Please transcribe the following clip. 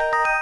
you